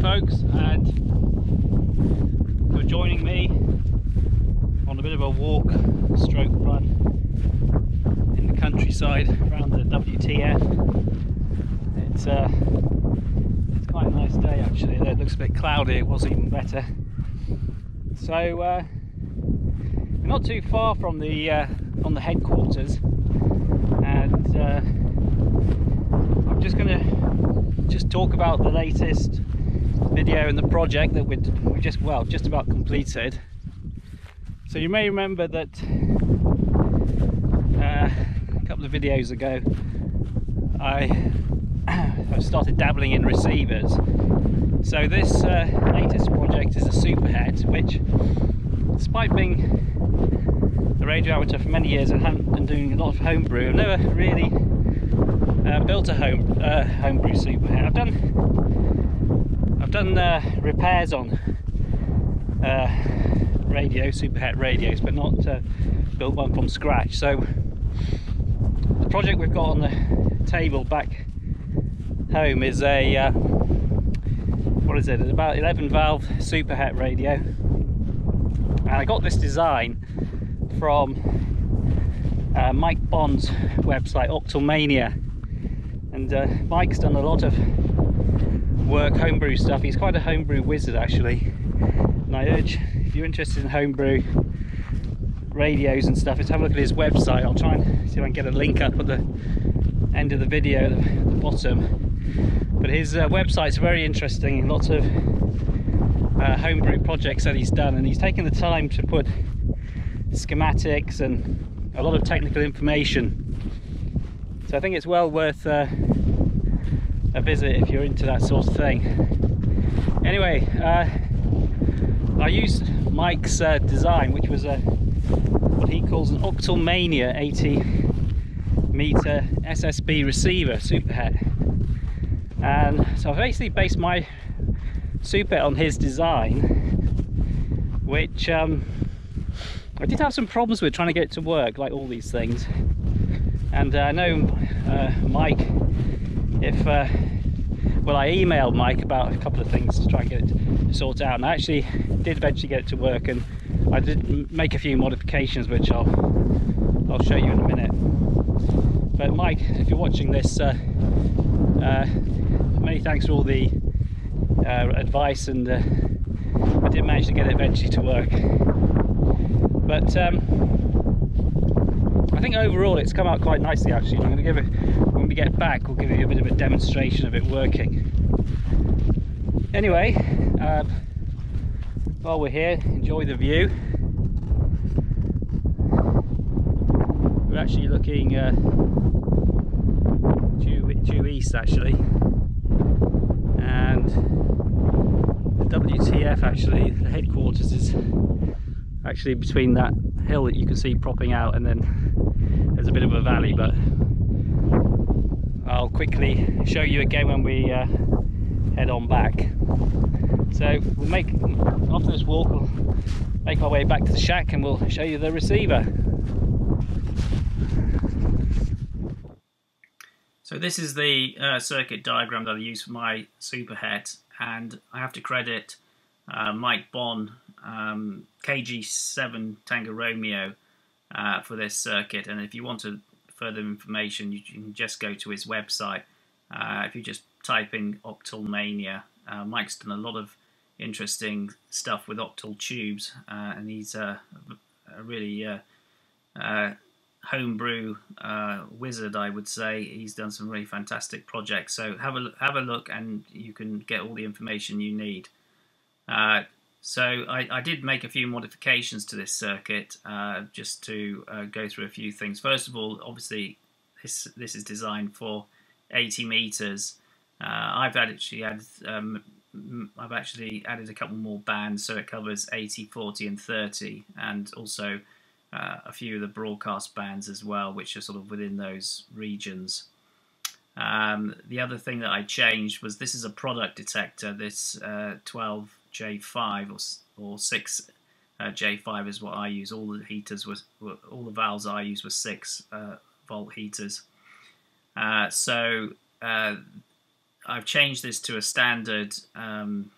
folks, and for joining me on a bit of a walk, stroke run in the countryside around the WTF. It's uh, it's quite a nice day actually. It looks a bit cloudy, it was even better. So uh, we're not too far from the uh, from the headquarters, and uh, I'm just going to just talk about the latest video in the project that we just well just about completed. So you may remember that uh, a couple of videos ago I I started dabbling in receivers. So this uh, latest project is a superhet, which, despite being a radio amateur for many years and, and doing a lot of homebrew, I've never really uh, built a home uh, homebrew superhet. I've done I've done uh, repairs on uh, radio superhet radios, but not uh, built one from scratch. So the project we've got on the table back home is a uh, what is it? It's about 11 valve superhet radio, and I got this design from uh, Mike Bohn's website Octalmania, and uh, Mike's done a lot of work homebrew stuff. He's quite a homebrew wizard actually, and I urge if you're interested in homebrew radios and stuff, is have a look at his website. I'll try and see if I can get a link up at the end of the video, the, the bottom but his uh, website's very interesting lots of uh, homebrew projects that he's done and he's taken the time to put schematics and a lot of technical information so I think it's well worth uh, a visit if you're into that sort of thing. Anyway uh, I used Mike's uh, design which was a what he calls an Octalmania 80 meter SSB receiver superhet and so I've basically based my super on his design which um, I did have some problems with trying to get it to work like all these things. And uh, I know uh, Mike if uh, well I emailed Mike about a couple of things to try and get it sorted out and I actually did eventually get it to work and I did make a few modifications which I'll I'll show you in a minute. But Mike if you're watching this uh, uh, many thanks for all the uh, advice and uh, I did manage to get it eventually to work. But um, I think overall it's come out quite nicely actually I'm going to give it get back we'll give you a bit of a demonstration of it working. Anyway uh, while we're here enjoy the view. We're actually looking uh, due, due east actually. And the WTF actually, the headquarters is actually between that hill that you can see propping out and then there's a bit of a valley but I'll quickly show you again when we uh, head on back. So we'll make after this walk we'll make our way back to the shack and we'll show you the receiver. So this is the uh, circuit diagram that I use for my superhet and I have to credit uh, Mike Bohn, um, KG7 Tango Romeo uh, for this circuit. And if you want further information you can just go to his website. Uh, if you just type in Octalmania, uh, Mike's done a lot of interesting stuff with octal tubes uh, and he's a, a really homebrew uh, wizard, I would say. He's done some really fantastic projects. So have a have a look, and you can get all the information you need. So I, I, did make a few modifications to this circuit uh, just to uh, go through a few things. First of all, obviously this this is designed for 80 meters. Uh, I've actually added um, I've actually added a couple more bands so it covers 80, 40, and 30, and also uh, a few of the broadcast bands as well, which are sort of within those regions. Um, the other thing that I changed was this is a product detector, this uh, 12 J5 or or 6 uh, J5 is what I use. All the heaters was were, all the valves I use were 6 uh, volt heaters. Uh, so uh, I've changed this to a standard um,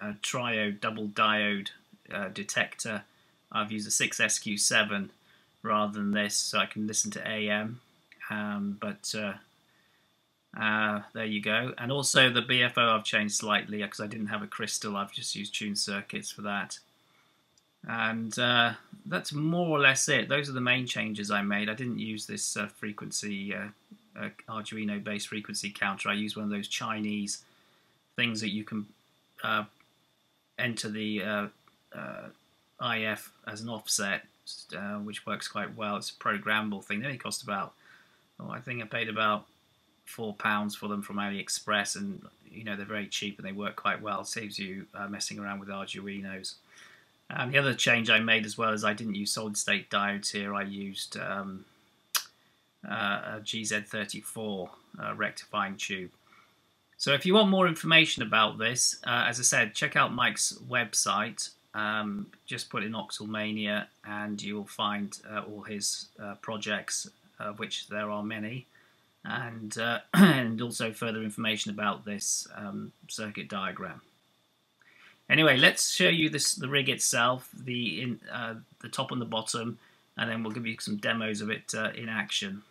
a triode double diode uh, detector. I've used a 6SQ7 rather than this, so I can listen to AM. Um, but uh, uh, there you go. And also the BFO I've changed slightly because I didn't have a crystal. I've just used tuned circuits for that. And uh, that's more or less it. Those are the main changes I made. I didn't use this uh, frequency uh, uh, Arduino-based frequency counter. I used one of those Chinese things that you can uh, enter the IF as an offset, which works quite well. It's a programmable thing. They only cost about, oh, I think I paid about four pounds for them from AliExpress, and you know they're very cheap and they work quite well. Saves you uh, messing around with Arduino's. And the other change I made as well is I didn't use solid state diodes here. I used um, uh, a GZ34 uh, rectifying tube. So if you want more information about this, uh, as I said, check out Mike's website. Um, just put in Octalmania and you'll find uh, all his uh, projects, which there are many and uh, and also further information about this um, circuit diagram. Anyway, let's show you this the rig itself, the in uh, the top and the bottom, and then we'll give you some demos of it uh, in action.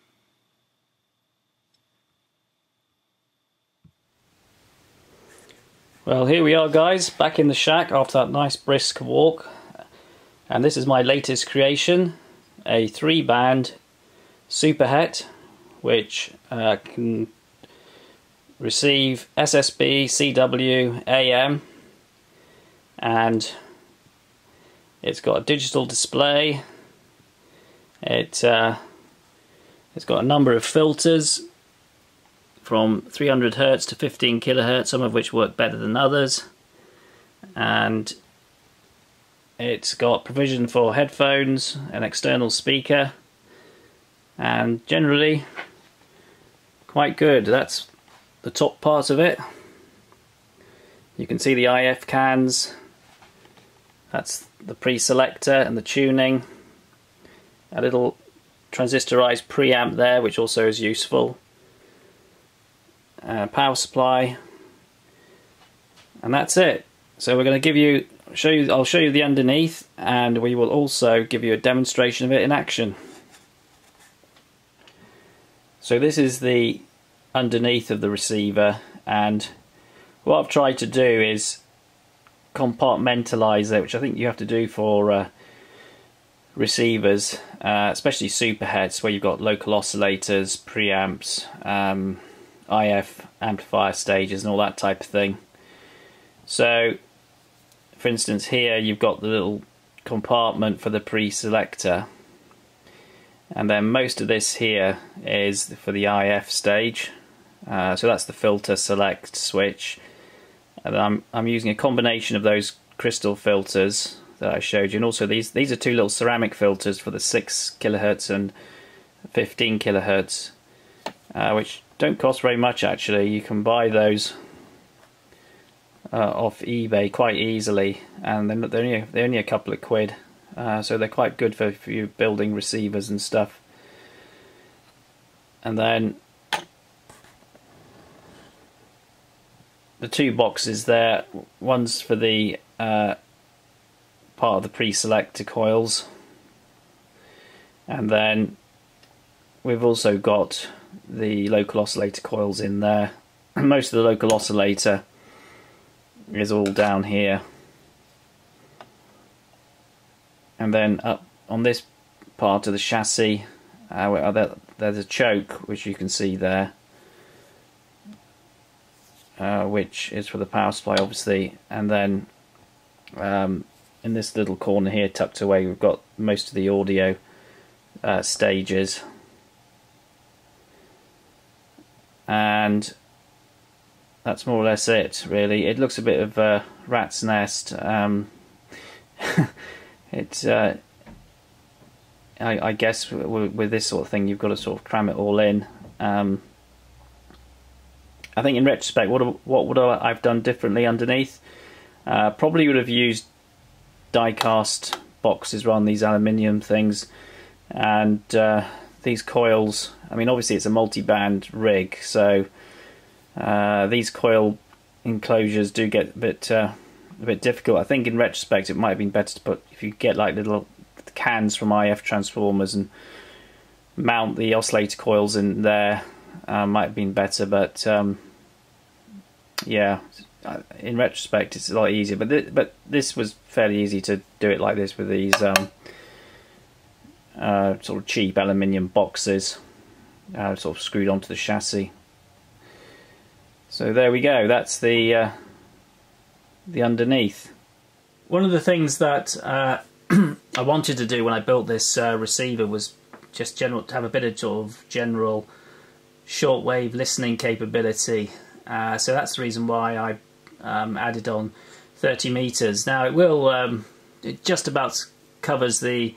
Well, here we are, guys, back in the shack after that nice brisk walk, and this is my latest creation, a three-band superhet which uh, can receive SSB, CW, AM, and it's got a digital display. It uh, it's got a number of filters from 300 hertz to 15 kilohertz, some of which work better than others, and it's got provision for headphones, an external speaker, and generally quite good. That's the top part of it. You can see the IF cans. That's the pre-selector and the tuning. A little transistorized preamp there, which also is useful. Uh, power supply. And that's it. So we're going to give you, show you, I'll show you the underneath, and we will also give you a demonstration of it in action. So this is the underneath of the receiver and what I've tried to do is compartmentalize it which I think you have to do for uh, receivers uh, especially superhets where you've got local oscillators, preamps, um, IF amplifier stages and all that type of thing. So for instance here you've got the little compartment for the pre-selector and then most of this here is for the IF stage uh, so that's the filter select switch. And I'm, I'm using a combination of those crystal filters that I showed you. And also these these are two little ceramic filters for the 6 kilohertz and 15 kilohertz uh, which don't cost very much actually. You can buy those uh, off eBay quite easily. And they're, they're, only, they're only a couple of quid. Uh, so they're quite good for, for you building receivers and stuff. And then the two boxes there, one's for the uh, part of the pre-selector coils, and then we've also got the local oscillator coils in there. Most of the local oscillator is all down here. And then up on this part of the chassis uh, there's a choke which you can see there uh, which is for the power supply obviously. And then um, in this little corner here tucked away we've got most of the audio uh, stages. And that's more or less it really. It looks a bit of a rat's nest. Um, it's uh, I, I, guess with, with, this sort of thing you've got to sort of cram it all in. Um, I think in retrospect, what what would I have done differently underneath? Uh, probably would have used die-cast boxes rather than these aluminium things, and uh, these coils. I mean, obviously it's a multi-band rig, so uh, these coil enclosures do get a bit uh, a bit difficult. I think in retrospect it might have been better to put if you get like little cans from IF transformers and mount the oscillator coils in there uh, might have been better. But um, yeah, in retrospect it's a lot easier. But th but this was fairly easy to do it like this with these um, uh, sort of cheap aluminium boxes uh, sort of screwed onto the chassis. So there we go. That's the uh, the underneath. One of the things that uh, I wanted to do when I built this uh, receiver was just general to have a bit of sort of general shortwave listening capability. Uh, so that's the reason why I um, added on 30 meters. Now it will um, it just about covers the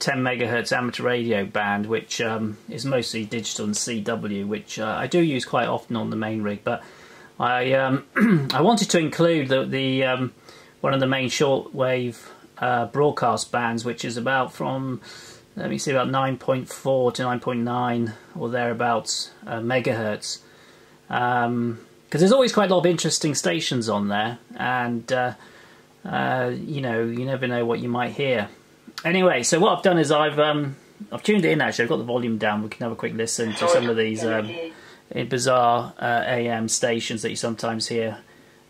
10 megahertz amateur radio band, which um, is mostly digital and CW, which uh, I do use quite often on the main rig. But I um, I wanted to include the, the um, one of the main shortwave uh, broadcast bands, which is about from let me see about 9.4 to 9.9 or thereabouts uh, megahertz. Because um, there's always quite a lot of interesting stations on there, and uh, uh, you know you never know what you might hear. Anyway, so what I've done is I've um, I've tuned it in actually. I've got the volume down. We can have a quick listen to some of these um, bizarre uh, AM stations that you sometimes hear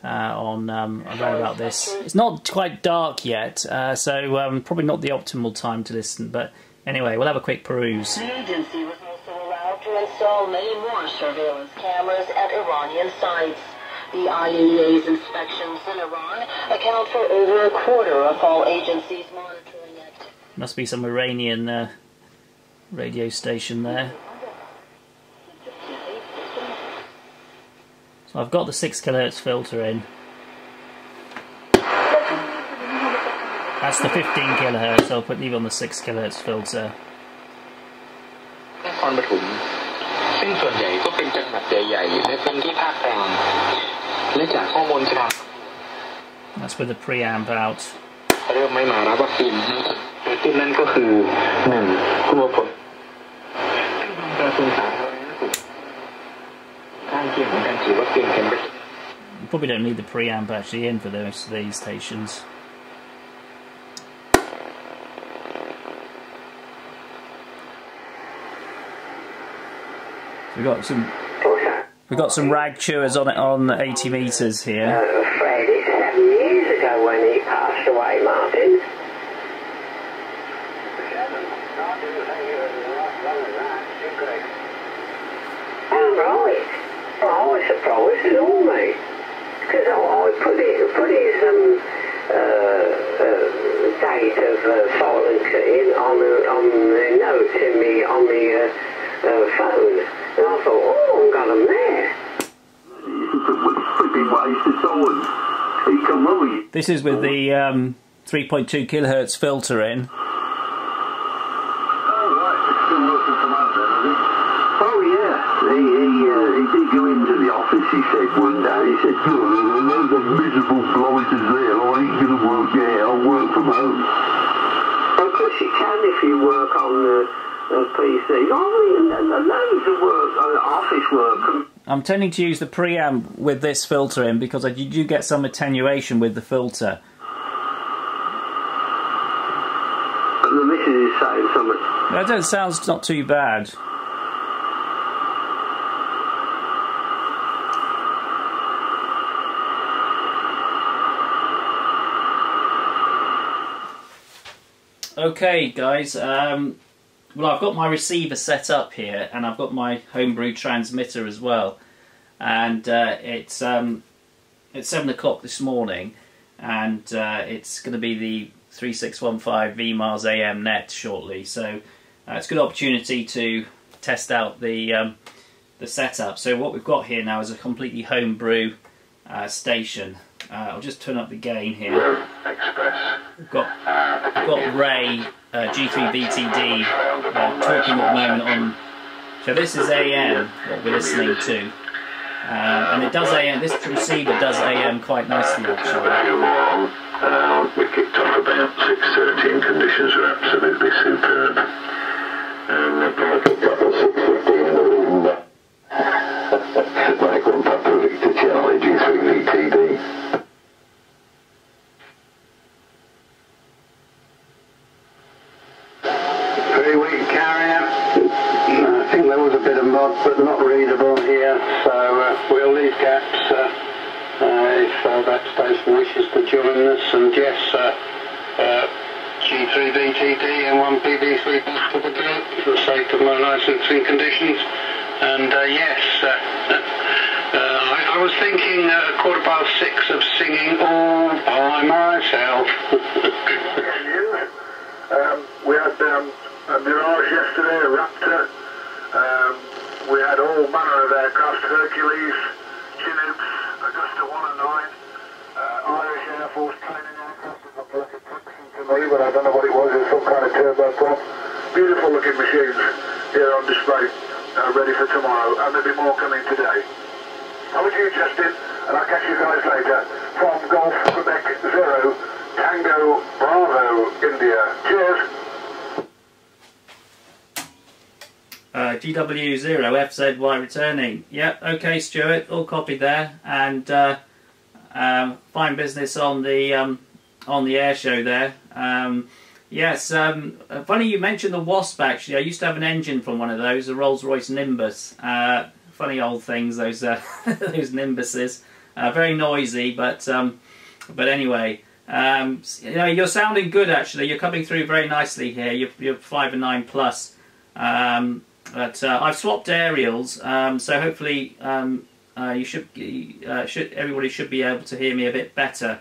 uh, on um, around about this. It's not quite dark yet, uh, so um, probably not the optimal time to listen. But anyway, we'll have a quick peruse to install many more surveillance cameras at Iranian sites. The IAEA's inspections in Iran account for over a quarter of all agencies monitoring it. Must be some Iranian uh, radio station there. So I've got the 6 kHz filter in. That's the 15 kHz, I'll put leave on the 6 kHz filter. ซึ่งส่วนใหญ่ก็เป็นจังหวัดใหญ่ๆและเป็นที่ภาคกลางและจากข้อมูลครับ That's with the preamp out. เริ่มไม่มารับวัคซีนซึ่งนั่นก็คือหนึ่งคุณผลกระทรวงสาธารณสุขข้างเคียงของการฉีดวัคซีนเข็ม You probably don't need the preamp actually in for most of these stations. We've got some we've got some rag chewers on it on 80 meters here. Uh, Fred, it's seven years ago when he passed away, Martin. Oh, right. I was surprised at all, mate. Because I, I put, it, put his um, uh, uh, date of uh, silencing on the, on the notes in me on the uh, uh, phone. And I thought, oh, got him there. flipping waste of. He come up This is with the um, 3.2 kilohertz filter in. Oh yeah, he he, uh, he did go into the office. He said one day, he said, "Good, there's a load of miserable blighters there. I ain't gonna work there. I'll work from home." Of course you can if you work on the uh, PC. I mean, loads of work, uh, office work. I'm tending to use the preamp with this filter in because I you do get some attenuation with the filter. The missus is saying something. That sounds not too bad. Okay, guys. Um, well, I've got my receiver set up here, and I've got my homebrew transmitter as well. And uh, it's um, it's seven o'clock this morning, and uh, it's going to be the 3615 VMARS AM net shortly. So uh, it's a good opportunity to test out the um, the setup. So what we've got here now is a completely homebrew uh, station. Uh, I'll just turn up the gain here. We've got got Ray uh, G3BTD uh, talking at the moment on. So this is AM what we're listening to, uh, and it does AM. This receiver does AM quite nicely actually. Uh, we kicked off about 6.30 and conditions were absolutely superb. And the park at we'll leave gaps uh, uh, if uh, that station wishes to join us. And yes, uh, uh, G3VTD and 1PB3 back to the gate for the sake of my licensing conditions. And yes, I, I was thinking uh, quarter past six of singing all by myself. Um, we had um, a Mirage yesterday, a Raptor. Um, we had all manner of aircraft, Hercules, Chinooks, Agusta 1 and 9, uh, Irish Air Force training aircraft. It looked like a Texan to me, but I don't know what it was. It was some kind of turboprop. Beautiful looking machines here on display, uh, ready for tomorrow, and there'll be more coming today. How would you, Justin? And I'll catch you guys later from Golf Quebec Zero, Tango Bravo, India. Cheers. Uh, GW0 FZY returning. Yep, okay, Stuart, all copied there, and uh, um, fine business on the um, on the air show there. Um, yes, um, uh, funny you mentioned the Wasp. Actually, I used to have an engine from one of those, a Rolls Royce Nimbus. Uh, funny old things, those uh, those Nimbuses. Uh, very noisy, but um, but anyway. Um, you know, you're sounding good actually. You're coming through very nicely here. You're, you're five and nine plus. Um, but uh, I've swapped aerials, um, so hopefully um, uh, you should, uh, should everybody should be able to hear me a bit better.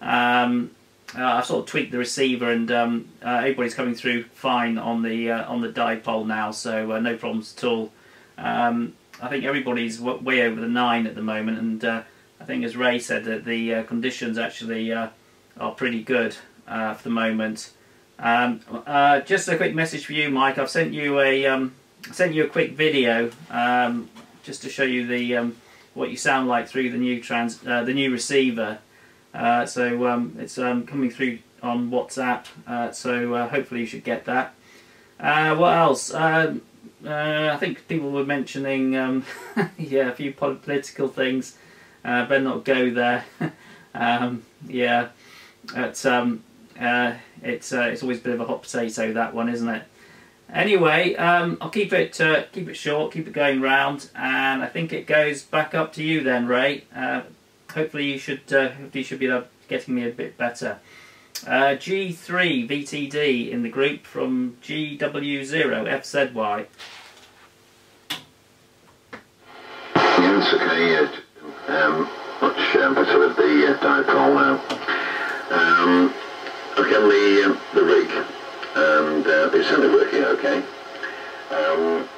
Um, uh, I've sort of tweaked the receiver, and um, uh, everybody's coming through fine on the uh, on the dipole now, so no problems at all. Um, I think everybody's way over the nine at the moment, and I think, as Ray said, that the conditions actually are pretty good for the moment. Um, uh, just a quick message for you, Mike. I've sent you a um, sent you a quick video um, just to show you the um, what you sound like through the new trans uh, the new receiver. Uh, so um, it's um, coming through on WhatsApp. Uh, so uh, hopefully you should get that. Uh, what else? Um, I think people were mentioning yeah a few political things. better not go there. yeah, it's it's it's always a bit of a hot potato that one, isn't it? Anyway, um, I'll keep it uh, keep it short, keep it going round, and I think it goes back up to you then, Ray. Uh, hopefully you should uh, you should be getting me a bit better. Uh, G3 VTD in the group from GW0FZY. Yeah, it's okay. Um, much um, better with the uh, dipole now. Um, look the, um, the rig and uh, working okay. Um,